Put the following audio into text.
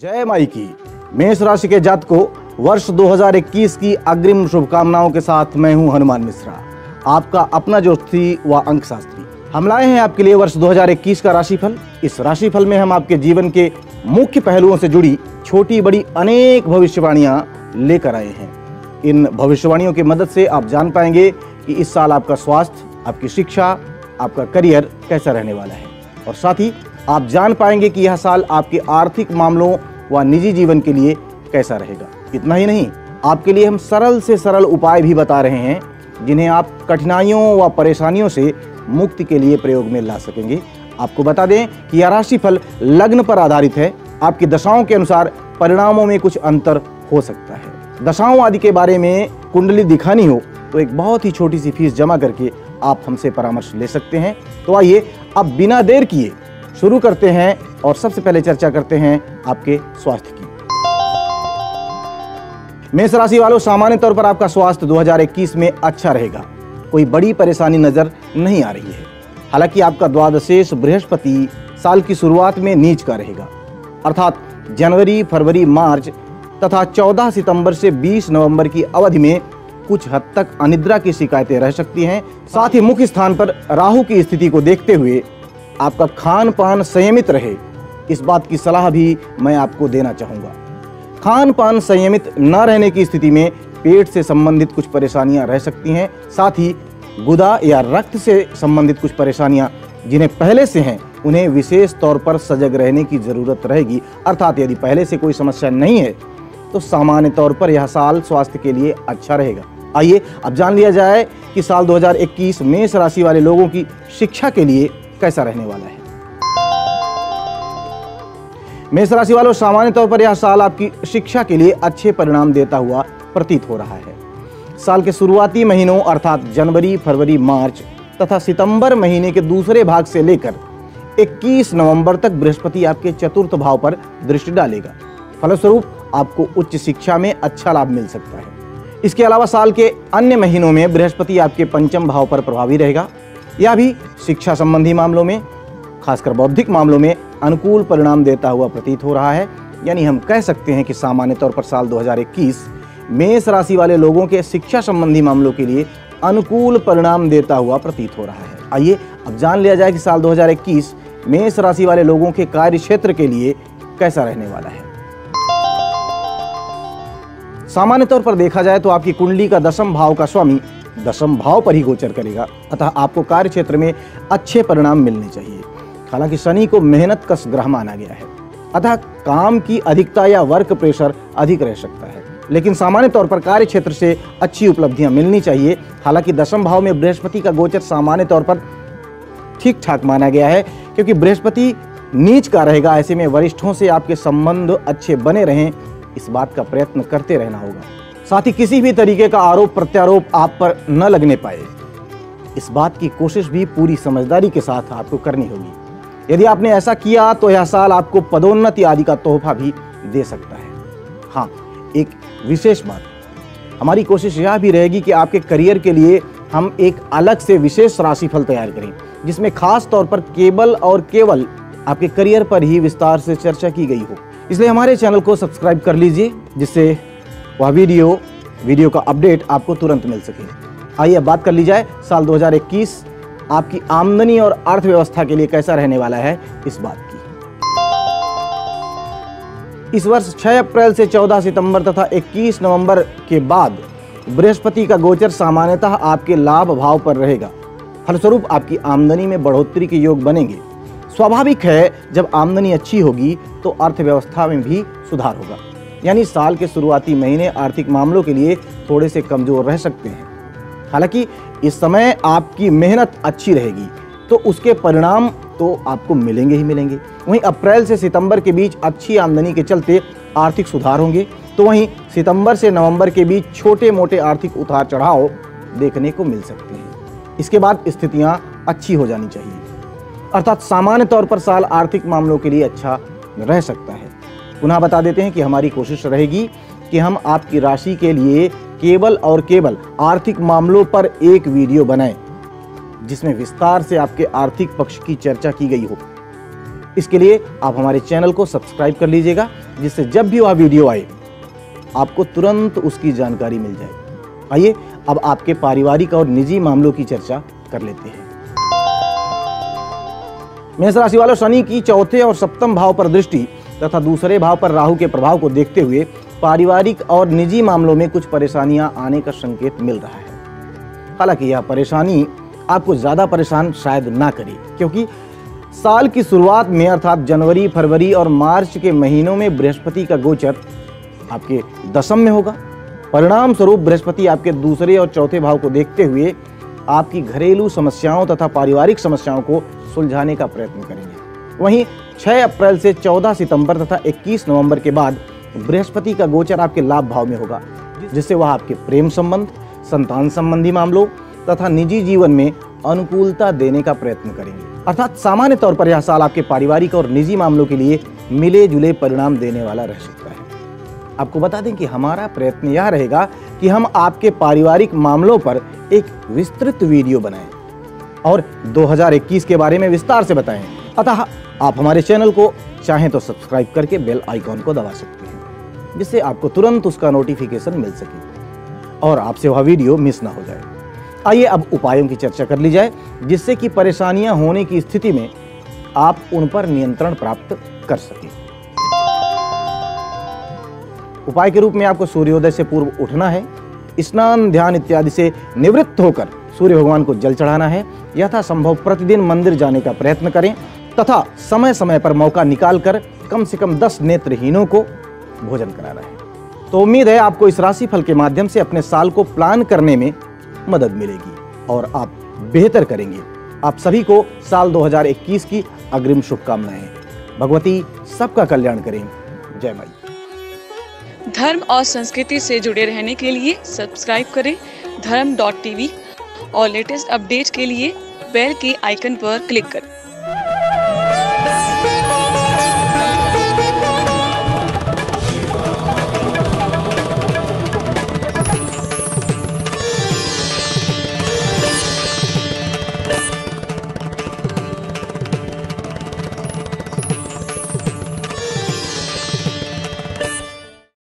जय माई की। मेष राशि के जात को वर्ष 2021 की अग्रिम शुभकामनाओं के साथ मैं हूँ हनुमान मिश्रा। आपका अपना ज्योतिषी व अंक शास्त्री हम लाए हैं आपके लिए वर्ष 2021 का राशिफल। इस राशिफल में हम आपके जीवन के मुख्य पहलुओं से जुड़ी छोटी बड़ी अनेक भविष्यवाणियाँ लेकर आए हैं। इन भविष्यवाणियों की मदद से आप जान पाएँगे कि इस साल आपका स्वास्थ्य, आपकी शिक्षा, आपका करियर कैसा रहने वाला है। और साथ ही आप जान पाएँगे कि यह साल आपके आर्थिक मामलों व निजी जीवन के लिए कैसा रहेगा। इतना ही नहीं, आपके लिए हम सरल से सरल उपाय भी बता रहे हैं, जिन्हें आप कठिनाइयों व परेशानियों से मुक्ति के लिए प्रयोग में ला सकेंगे। आपको बता दें कि यह राशिफल लग्न पर आधारित है। आपकी दशाओं के अनुसार परिणामों में कुछ अंतर हो सकता है। दशाओं आदि के बारे में कुंडली दिखानी हो तो एक बहुत ही छोटी सी फ़ीस जमा करके आप हमसे परामर्श ले सकते हैं। तो आइए, अब बिना देर किए शुरू करते हैं और सबसे पहले चर्चा करते हैं आपके स्वास्थ्य की। मेष राशि वालों, सामान्य तौर पर आपका स्वास्थ्य 2021 में अच्छा रहेगा। कोई बड़ी परेशानी नज़र नहीं आ रही है। हालाँकि आपका द्वादशेष बृहस्पति साल की शुरुआत में नीच का रहेगा। अर्थात जनवरी, फरवरी, मार्च तथा 14 सितंबर से 20 नवंबर की अवधि में कुछ हद तक अनिद्रा की शिकायतें रह सकती हैं। साथ ही मुख्य स्थान पर राहु की स्थिति को देखते हुए आपका खान पान संयमित रहे, इस बात की सलाह भी मैं आपको देना चाहूँगा। खान पान संयमित न रहने की स्थिति में पेट से संबंधित कुछ परेशानियाँ रह सकती हैं, साथ ही गुदा या रक्त से संबंधित कुछ परेशानियाँ जिन्हें पहले से हैं, उन्हें विशेष तौर पर सजग रहने की ज़रूरत रहेगी। अर्थात यदि पहले से कोई समस्या नहीं है तो सामान्य तौर पर यह साल स्वास्थ्य के लिए अच्छा रहेगा। आइए, अब जान लिया जाए कि साल 2021 मेष राशि वाले लोगों की शिक्षा के लिए कैसा रहने वाला है? मेष राशि वालों सामान्य तौर पर यह साल आपकी शिक्षा के लिए अच्छे परिणाम देता हुआ प्रतीत हो रहा है। साल के शुरुआती महीनों, अर्थात जनवरी, फरवरी, मार्च तथा सितंबर महीने के दूसरे भाग से लेकर 21 नवंबर तक बृहस्पति आपके चतुर्थ भाव पर दृष्टि डालेगा। फलस्वरूप आपको उच्च शिक्षा में अच्छा लाभ मिल सकता है। इसके अलावा साल के अन्य महीनों में बृहस्पति आपके पंचम भाव पर प्रभावी रहेगा। यह भी शिक्षा संबंधी मामलों में, खासकर बौद्धिक मामलों में, अनुकूल परिणाम देता हुआ प्रतीत हो रहा है। यानी हम कह सकते हैं कि सामान्य तौर पर साल 2021 मेष राशि वाले लोगों के शिक्षा संबंधी मामलों के लिए अनुकूल परिणाम देता हुआ प्रतीत हो रहा है। आइए अब जान लिया जाए कि साल 2021 मेष राशि वाले लोगों के कार्य क्षेत्र के लिए कैसा रहने वाला है। सामान्य तौर पर देखा जाए तो आपकी कुंडली का दसम भाव का स्वामी दसम भाव पर ही गोचर करेगा। अतः आपको कार्य क्षेत्र में अच्छे परिणाम मिलने चाहिए। हालाँकि शनि को मेहनत कस ग्रह माना गया है। अतः काम की अधिकता या वर्क प्रेशर अधिक रह सकता है। लेकिन सामान्य तौर पर कार्य क्षेत्र से अच्छी उपलब्धियाँ मिलनी चाहिए। हालाँकि दसम भाव में बृहस्पति का गोचर सामान्य तौर पर ठीक ठाक माना गया है, क्योंकि बृहस्पति नीच का रहेगा। ऐसे में वरिष्ठों से आपके संबंध अच्छे बने रहें। इस बात का प्रयत्न करते रहना होगा। साथ ही किसी भी तरीके का आरोप प्रत्यारोप आप पर न लगने पाए। इस बात की कोशिश भी पूरी समझदारी के साथ आपको करनी होगी। यदि आपने ऐसा किया तो यह साल आपको पदोन्नति आदि का तोहफा भी दे सकता है। हाँ एक विशेष बात। हमारी कोशिश यह भी रहेगी कि आपके करियर के लिए हम एक अलग से विशेष राशिफल तैयार करें, जिसमें खास तौर पर केवल और केवल आपके करियर पर ही विस्तार से चर्चा की गई हो। इसलिए हमारे चैनल को सब्सक्राइब कर लीजिए, जिससे वह वीडियो वीडियो का अपडेट आपको तुरंत मिल सके। आइए बात कर ली जाए साल 2021 आपकी आमदनी और अर्थव्यवस्था के लिए कैसा रहने वाला है इस बात की। इस वर्ष 6 अप्रैल से 14 सितंबर तथा 21 नवंबर के बाद बृहस्पति का गोचर सामान्यतः आपके लाभ भाव पर रहेगा। फलस्वरूप आपकी आमदनी में बढ़ोतरी के योग बनेंगे। स्वाभाविक है, जब आमदनी अच्छी होगी तो अर्थव्यवस्था में भी सुधार होगा। यानी साल के शुरुआती महीने आर्थिक मामलों के लिए थोड़े से कमज़ोर रह सकते हैं। हालाँकि इस समय आपकी मेहनत अच्छी रहेगी तो उसके परिणाम तो आपको मिलेंगे ही मिलेंगे। वहीं अप्रैल से सितंबर के बीच अच्छी आमदनी के चलते आर्थिक सुधार होंगे तो वहीं सितंबर से नवंबर के बीच छोटे मोटे आर्थिक उतार चढ़ाव देखने को मिल सकते हैं। इसके बाद स्थितियाँ अच्छी हो जानी चाहिए। अर्थात सामान्य तौर पर साल आर्थिक मामलों के लिए अच्छा रह सकता है। पुनः बता देते हैं कि हमारी कोशिश रहेगी कि हम आपकी राशि के लिए केवल और केवल आर्थिक मामलों पर एक वीडियो बनाएँ, जिसमें विस्तार से आपके आर्थिक पक्ष की चर्चा की गई हो। इसके लिए आप हमारे चैनल को सब्सक्राइब कर लीजिएगा, जिससे जब भी वह वीडियो आए, आपको तुरंत उसकी जानकारी मिल जाए। आइए, अब आपके पारिवारिक और निजी मामलों की चर्चा कर लेते हैं। मेष राशि वालों शनि की चौथे और सप्तम भाव पर दृष्टि तथा दूसरे भाव पर राहु के प्रभाव को देखते हुए पारिवारिक और निजी मामलों में कुछ परेशानियाँ आने का संकेत मिल रहा है। हालाँकि यह परेशानी आपको ज़्यादा परेशान शायद ना करे, क्योंकि साल की शुरुआत में अर्थात जनवरी, फरवरी और मार्च के महीनों में बृहस्पति का गोचर आपके दशम में होगा। परिणाम स्वरूप बृहस्पति आपके दूसरे और चौथे भाव को देखते हुए आपकी घरेलू समस्याओं तथा पारिवारिक समस्याओं को सुलझाने का प्रयत्न करेंगे। वहीं 6 अप्रैल से 14 सितंबर तथा 21 नवंबर के बाद बृहस्पति का गोचर आपके लाभ भाव में होगा, जिससे वह आपके प्रेम संबंध, संतान संबंधी मामलों तथा निजी जीवन में अनुकूलता देने का प्रयत्न करेंगे। अर्थात सामान्य तौर पर यह साल आपके पारिवारिक और निजी मामलों के लिए मिले जुले परिणाम देने वाला रह सकता है। आपको बता दें कि हमारा प्रयत्न यह रहेगा कि हम आपके पारिवारिक मामलों पर एक विस्तृत वीडियो बनाएँ और 2021 के बारे में विस्तार से बताएँ। अतः आप हमारे चैनल को चाहें तो सब्सक्राइब करके बेल आइकॉन को दबा सकते हैं, जिससे आपको तुरंत उसका नोटिफिकेशन मिल सके और आपसे वह वीडियो मिस ना हो जाए। आइए अब उपायों की चर्चा कर ली जाए, जिससे कि परेशानियाँ होने की स्थिति में आप उन पर नियंत्रण प्राप्त कर सकें। उपाय के रूप में आपको सूर्योदय से पूर्व उठना है, स्नान, ध्यान इत्यादि से निवृत्त होकर सूर्य भगवान को जल चढ़ाना है। यथा संभव प्रतिदिन मंदिर जाने का प्रयत्न करें तथा समय समय पर मौका निकालकर कम से कम दस नेत्रहीनों को भोजन कराना है। तो उम्मीद है आपको इस राशि फल के माध्यम से अपने साल को प्लान करने में मदद मिलेगी और आप बेहतर करेंगे। आप सभी को साल 2021 की अग्रिम शुभकामनाएँ। भगवती, सबका कल्याण करें। जय माई धर्म और संस्कृति से जुड़े रहने के लिए सब्सक्राइब करें धर्म डॉट टीवी और लेटेस्ट अपडेट के लिए बेल के आइकन पर क्लिक करें।